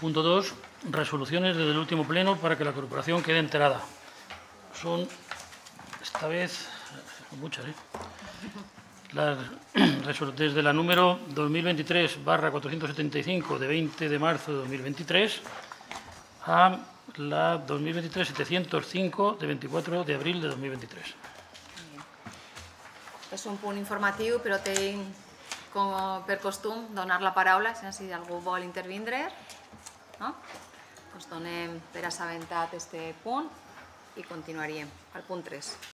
Punto 2. Resoluciones desde el último pleno para que la corporación quede enterada. Son, esta vez, muchas, ¿eh? Desde la número 2023-475 de 20 de marzo de 2023 a la 2023-705 de 24 de abril de 2023. És un punt informatiu, però tinc com per costum donar la paraula, si algú vol intervindre. No? Doncs donem per assabentat este punt i continuaríem al punt 3.